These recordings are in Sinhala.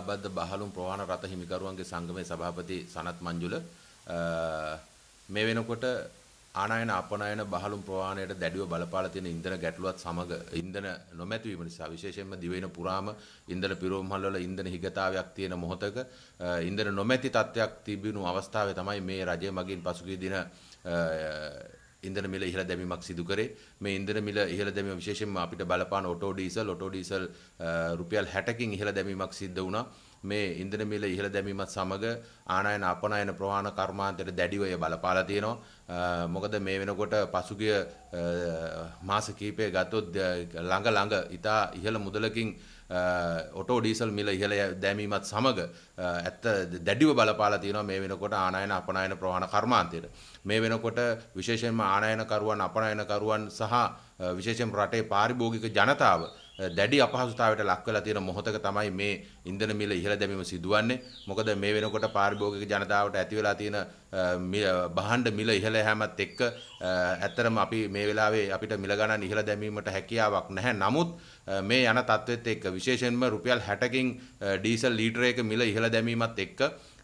ඒකාබද්ධ බහලුම් ප්‍රවාහන රථ හිමිකරුවන්ගේ සංගමේ සභාපති සනත් මංජුල මේ වෙනකොට ආනයන අපනයන බහලුම් ප්‍රවාහණයට දැඩිව බලපාලා තියෙන ඉන්ධන ගැටලුවත් සමග ඉන්ධන නොමැතිවීම නිසා විශේෂයෙන්ම දිවයින පුරාම ඉන්ධන පිරෝම්හල් වල ඉන්ධන හිගතාවයක් තියෙන මොහොතක ඉන්ධන නොමැති තත්ත්වයක් තිබුණු අවස්ථාවේ තමයි මේ රජය මගින් පසුගිය දින ඉන්ධන මිල ඉහළ දැමීමක් සිදු කරේ. මේ ඉන්ධන මිල ඉහළ දැමීම විශේෂයෙන්ම අපිට බලපාන ඔටෝ ඩීසල් ඔටෝ ඩීසල් රුපියල් 60කින් ඉහළ දැමීමක් සිද්ධ වුණා. මේ ඉන්ධන මිල ඉහළ දැමීමත් සමග ආනයන අපනයන ප්‍රවාහන කර්මාන්තයට දැඩිව එය බලපාලා තියෙනවා. මොකද මේ වෙනකොට පසුගිය මාස කිහිපය ගත්තොත් ළඟ ළඟ ඉතා ඉහළ මුදලකින් ඔටෝ ඩීසල් මිල ඉහළ දැමීමත් සමග ඇත්ත දැඩිව බලපාලා තියෙනවා මේ වෙනකොට ආනයන අපනයන ප්‍රවාහන කර්මාන්තයට. මේ වෙනකොට විශේෂයෙන්ම ආනයනකරුවන් අපනයනකරුවන් සහ විශේෂයෙන් රටේ පාරිභෝගික ජනතාව දැඩි අපහසුතාවයට ලක් වෙලා තියෙන මොහොතක තමයි මේ ඉන්ධන මිල ඉහළ දැමීම සිදුවන්නේ. මොකද මේ වෙනකොට පාරිභෝගික ජනතාවට ඇති වෙලා තියෙන භාණ්ඩ මිල ඉහළ යෑමත් එක්ක ඇත්තරම අපි මේ වෙලාවේ අපිට මිල ගණන් ඉහළ දැමීමට හැකියාවක් නැහැ. නමුත් මේ යන තත්ත්වෙත් එක්ක විශේෂයෙන්ම රුපියල් 60කින් ඩීසල් ලීටරයක මිල ඉහළ දැමීමත් එක්ක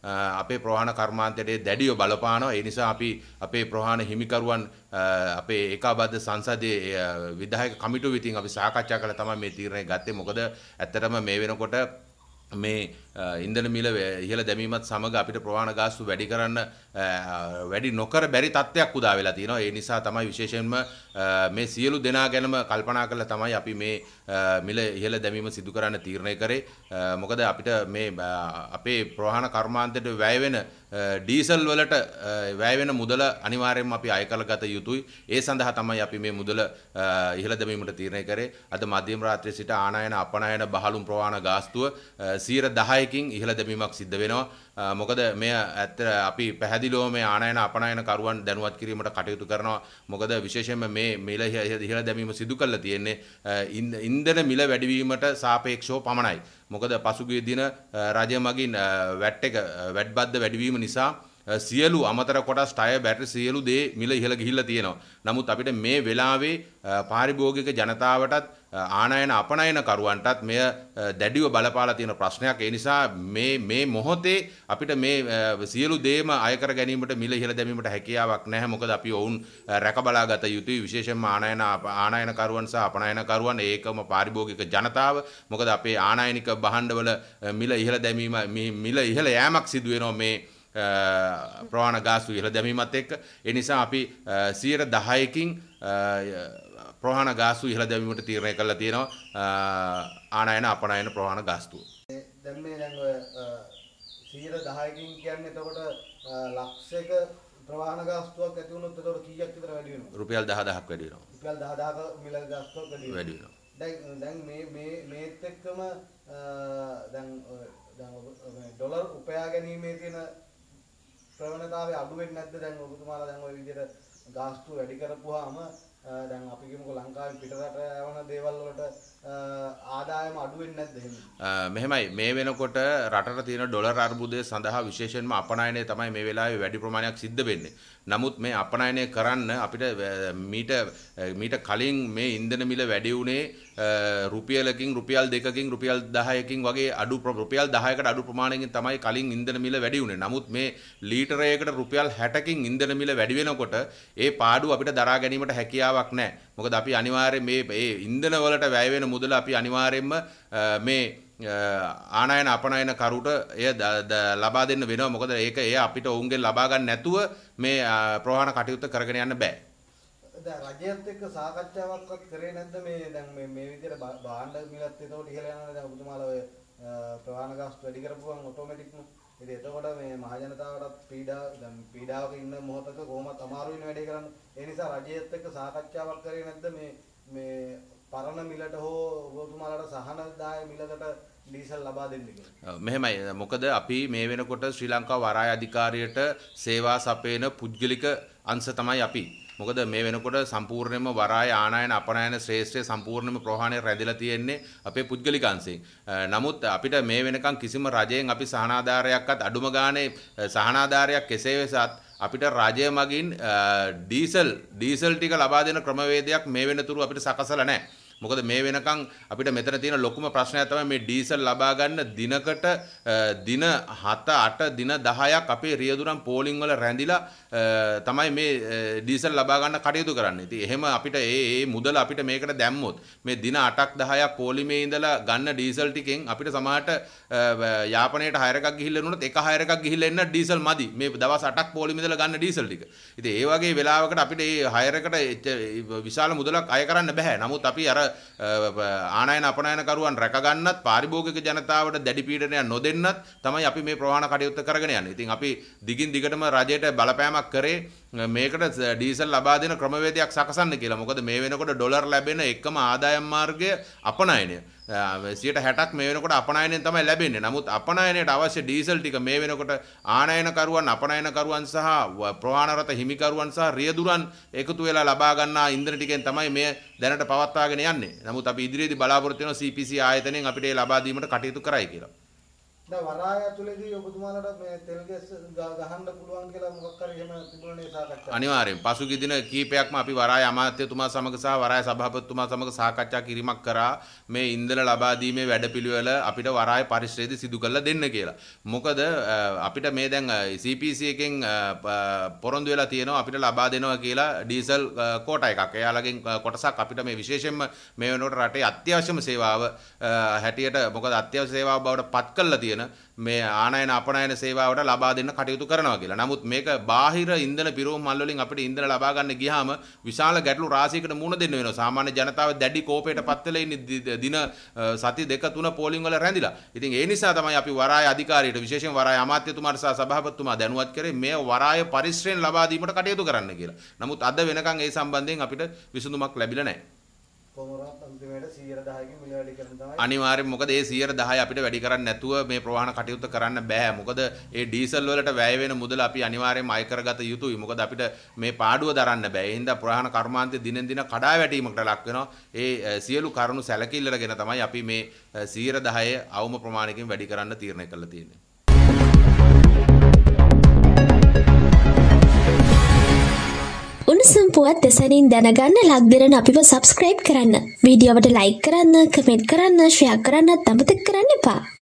අපේ ප්‍රවාහන කර්මාන්තයේ දැඩිව බලපානවා. ඒ නිසා අපි අපේ ප්‍රවාහන හිමිකරුවන් අපේ ඒකාබද්ධ සංසදයේ විධායක කමිටුව විසින් අපි සාකච්ඡා කළා තමයි මේ තීරණය ගත්තේ. මොකද ඇත්තටම මේ වෙනකොට මේ ඉන්ධන මිල ඉහළ දැමීමත් සමග අපිට ප්‍රවාහන ගාස්තු වැඩි කරන්න වැඩි නොකර බැරි තත්ත්වයක් උදා වෙලා තියෙනවා. ඒ නිසා තමයි විශේෂයෙන්ම මේ සියලු දෙනා ගැනම කල්පනා කරලා තමයි අපි මේ මිල ඉහළ දැමීම සිදු කරන්න තීරණය කරේ. මොකද අපිට මේ අපේ ප්‍රවාහන කර්මාන්තයට වැය වෙන ඩීසල් වලට වැය වෙන මුදල අනිවාර්යයෙන්ම අපි අය කරගත යුතුයි. ඒ සඳහා තමයි අපි මේ මුදල ඉහළ දැමීමට තීරණය කරේ. අද මධ්‍යම රාත්‍රියේ සිට ආනයන අපනයන බහලුම් ප්‍රවාහන ගාස්තුව 10%කින් ඉහළ දැමීමක් සිද්ධ වෙනවා. මොකද මෙය ඇත්ත අපි පැහැදිලිවම මේ ආනයන අපනයන කරුවන් දැනුවත් කිරීමට කටයුතු කරනවා. මොකද විශේෂයෙන්ම මේ මිල ඉහළ දැමීම සිදු කරලා තියෙන්නේ ඉන්ධන මිල වැඩිවීමට සාපේක්ෂව පමණයි. මොකද පසුගිය දින රජය මගින් වැට් එක වැට් බද්ද වැඩිවීම නිසා සියලු අමතර කොටස් ටයර් බැටරි සියලු දේ මිල ඉහළ ගිහිල්ලා තියෙනවා. නමුත් අපිට මේ වෙලාවේ පාරිභෝගික ජනතාවටත් ආනයන අපනයන කරුවන්ටත් මෙය දැඩිව බලපාලා තියෙන ප්‍රශ්නයක්. ඒ නිසා මේ මේ මොහොතේ අපිට මේ සියලු දේම අය කර ගැනීමට මිල ඉහළ දැමීමට හැකියාවක් නැහැ. මොකද අපි ඔවුන් රැකබලා ගත යුතුයි. විශේෂයෙන්ම ආනයන ආනයන කරුවන් සහ අපනයන කරුවන් ඒකම පාරිභෝගික ජනතාව. මොකද අපේ ආනයනික භාණ්ඩවල මිල ඉහළ දැමීම මිල ඉහළ යෑමක් සිදු වෙනවා මේ ප්‍රවාණ ගාස්තු ඉහළ දැමීමත් එක්ක ඒ නිසා අපි 10%කින් ප්‍රවාහන ගාස්තු ඉහළ දැමීමට තීරණය කළා තියෙනවා ආනයන අපනයන ප්‍රවාහන ගාස්තුව. දැන් මේ දැන් ඔය 10%කින් කියන්නේ එතකොට ලක්ෂයක ප්‍රවාහන ගාස්තුවක් ඇති වුණොත් එතකොට කීයක් විතර වැඩි වෙනවද? රුපියල් 10000ක් වැඩි වෙනවා. රුපියල් 10000ක මිල ගාස්තුවක් වැඩි වෙනවා. වැඩි වෙනවා. දැන් දැන් මේ මේ මේත් එක්කම දැන් දැන් ඩොලර් උපයා ගැනීමේ තියෙන ප්‍රවණතාවය අඩු වෙන්නේ නැද්ද? දැන් ඔබතුමාලා දැන් ওই විදිහට ගාස්තු වැඩි කරපුවාම දැන් අපි කියමුකෝ ලංකාවේ පිටරට යවන දේවල් වලට ආදායම අඩු වෙන්නේ නැද්ද එහෙම? මෙහෙමයි මේ වෙනකොට රටට තියෙන ඩොලර් අර්බුදය සඳහා විශේෂයෙන්ම අපනයනය තමයි මේ වෙලාවේ වැඩි ප්‍රමාණයක් සිද්ධ වෙන්නේ. නමුත් මේ අපනයනය කරන්න අපිට මීට මීට කලින් මේ ඉන්ධන මිල වැඩි වුණේ රුපියලකින් රුපියල් දෙකකින් රුපියල් 10කින් වගේ අඩු රුපියල් 10කට අඩු ප්‍රමාණයකින් තමයි කලින් ඉන්ධන මිල වැඩි වුණේ. නමුත් මේ ලීටරයකට රුපියල් 60කින් ඉන්ධන මිල වැඩි වෙනකොට ඒ පාඩුව අපිට දරා ගැනීමට හැකියාවක් නැහැ. මොකද අපි අනිවාර්යයෙන් මේ මේ ඉන්ධන වලට වැය වෙන මුදල අපි අනිවාර්යයෙන්ම මේ ආනයන අපනයන කරුට එය ලබා දෙන්න වෙනවා. මොකද ඒක එය අපිට ඔවුන්ගෙන් ලබා ගන්න නැතුව මේ ප්‍රවාහන කටයුත්ත කරගෙන යන්න බෑ. දැන් රජයත් එක්ක සාකච්ඡාවක්වත් කරේ නැද්ද? මේ දැන් මේ මේ විදිහට භාණ්ඩ මිලත් එතකොට ඉහළ යනවා. දැන් ඔබතුමාලා ඔය ප්‍රවාහන ගාස්තු වැඩි කරපුවම ඔටෝමැටික්ම ඉතින් එතකොට මේ මහජනතාවටත් පීඩා දැන් පීඩාවක ඉන්න මොහොතක කොහොමත් අමාරු වෙන වැඩේ කරන්න. ඒ නිසා රජයත් එක්ක සාකච්ඡාවක් කරේ නැද්ද මේ මේ පරණ මිලට හෝ ඔබතුමාලාට සහනදාය මිලකට ඩීසල් ලබා දෙන්න කියලා. මෙහෙමයි. මොකද අපි මේ වෙනකොට ශ්‍රී ලංකා වරාය අධිකාරියට සේවා සපයන පුද්ගලික අංශ තමයි අපි. මොකද මේ වෙනකොට සම්පූර්ණයෙන්ම වරාය ආනයන අපනයන ශ්‍රේෂ්ඨය සම්පූර්ණයෙන්ම ප්‍රවාහණය රැඳිලා තියෙන්නේ අපේ පුද්ගලික අංශයෙන්. නමුත් අපිට මේ වෙනකන් කිසිම රජයෙන් අපි සහනාධාරයක්වත් අඩුම ගානේ සහනාධාරයක් කෙසේ වෙසත් අපිට රජය මගින් ඩීසල් ඩීසල් ටික ලබා දෙන ක්‍රමවේදයක් මේ වෙනතුරු අපිට සකසලා නැහැ. මොකද මේ වෙනකන් අපිට මෙතන තියෙන ලොකුම ප්‍රශ්නයක් තමයි මේ ඩීසල් ලබා ගන්න දිනකට දින 7 8 දින 10ක් අපේ රියදුරන් පෝලිං වල රැඳිලා තමයි මේ ඩීසල් ලබා ගන්න කටයුතු කරන්නේ. ඉතින් එහෙම අපිට ඒ ඒ මුදල අපිට මේකට දැම්මොත් මේ දින 8ක් 10ක් පොලිමේ ඉඳලා ගන්න ඩීසල් ටිකෙන් අපිට සමහරට යාපනයට හයර එකක් ගිහිල්ලා එනොත් එක හයර එකක් ගිහිල්ලා එන්න ඩීසල් මදි. මේ දවස් 8ක් පොලිමේ ඉඳලා ගන්න ඩීසල් ටික. ඉතින් ඒ වගේ වෙලාවකට අපිට මේ හයරකට විශාල මුදලක් අය කරන්න බෑ. නමුත් අපි අර ආනයන අපනයන කරුවන් රැක ගන්නත් පාරිභෝගික ජනතාවට දැඩි පීඩනයක් නොදෙන්නත් තමයි අපි මේ ප්‍රවාහන කටයුත්ත කරගෙන යන්නේ. ඉතින් අපි දිගින් දිගටම රජයට බලපෑමක් කරේ මේකට ඩීසල් ලබා දෙන ක්‍රමවේදයක් සකසන්න කියලා. මොකද මේ වෙනකොට ඩොලර් ලැබෙන එකම ආදායම් මාර්ගය අපනයනය. සියට හැටක් මේ වෙනකොට අපනයනයෙන් තමයි ලැබෙන්නේ. නමුත් අපනයනයට අවශ්‍ය ඩීසල් ටික මේ වෙනකොට ආනයනකරුවන් අපනයනකරුවන් සහ ප්‍රවාහනරත හිමිකරුවන් සහ රියදුරන් එකතු වෙලා ලබා ගන්නා ඉන්ධන ටිකෙන් තමයි මේ දැනට පවත්වාගෙන යන්නේ. නමුත් අපි ඉදිරියේදී බලාපොරොත්තු වෙනවා CPC ආයතනයෙන් අපිට ලබා දීමට කටයුතු කරයි කියලා. දැන් වරාය ඇතුලේදී ඔබතුමාලට මේ තෙල් ගැස් ගහන්න පුළුවන් කියලා මොකක් හරි එහෙම තිබුණනේ සාකච්ඡා. අනිවාර්යෙන් පසුගිය දින කීපයක්ම අපි වරාය අමාත්‍යතුමා සමග සහ වරාය සභාපතිතුමා සමග සාකච්ඡා කිරීමක් කරා මේ ඉන්ධන ලබා දීමේ වැඩපිළිවෙල අපිට වරාය පරිශ්‍රයේදී සිදු කරලා දෙන්න කියලා. මොකද අපිට මේ දැන් CPC එකෙන් පොරොන්දු වෙලා තියෙනවා අපිට ලබා දෙනවා කියලා ඩීසල් කෝටා එකක්. එයාලගෙන් කොටසක් අපිට මේ විශේෂයෙන්ම මේ වෙනකොට රටේ අත්‍යවශ්‍යම සේවාව හැටියට මොකද අත්‍යවශ්‍ය සේවාව බවට පත් කරලා තියෙන තියෙන මේ ආනයන අපනයන සේවාවට ලබා දෙන්න කටයුතු කරනවා කියලා. නමුත් මේක බාහිර ඉන්ධන පිරවුම් මල් වලින් අපිට ඉන්ධන ලබා ගන්න ගියාම විශාල ගැටලු රාශියකට මුහුණ දෙන්න වෙනවා. සාමාන්‍ය ජනතාව දැඩි කෝපයට පත් වෙලා ඉන්නේ දින සති දෙක තුන පෝලිං වල රැඳිලා. ඉතින් ඒ නිසා තමයි අපි වරාය අධිකාරියට විශේෂයෙන් වරාය අමාත්‍යතුමාට සහ සභාපතිතුමා දැනුවත් කරේ මේ වරාය පරිශ්‍රයෙන් ලබා දීමට කටයුතු කරන්න කියලා. නමුත් අද වෙනකන් ඒ සම්බන්ධයෙන් අපිට විසඳුමක් ලැබිලා නැහැ. අනිවාර්යෙන් මොකද ඒ 110 අපිට වැඩි කරන්න නැතුව මේ ප්‍රවාහන කටයුත්ත කරන්න බෑ. මොකද ඒ ඩීසල් වලට වැය වෙන මුදල අපි අනිවාර්යෙන්ම අය කරගත යුතුයි. මොකද අපිට මේ පාඩුව දරන්න බෑ. ඒ හින්දා ප්‍රවාහන කර්මාන්තය දිනෙන් දින කඩා වැටීමකට ලක් වෙනවා. ඒ සියලු කරුණු සැලකිල්ලටගෙන තමයි අපි මේ 110 අවම ප්‍රමාණයකින් වැඩි කරන්න තීරණය කළා තියෙන්නේ. උණුසුම් පුවත් දෙසැනින් දැනගන්න ලක්දරන අපිව සබස්ක්‍රයිබ් කරන්න. වීඩියෝවට ලයික් කරන්න කමෙන්ට් කරන්න ෂයා කරන්නත් අමතක කරන්න එපා.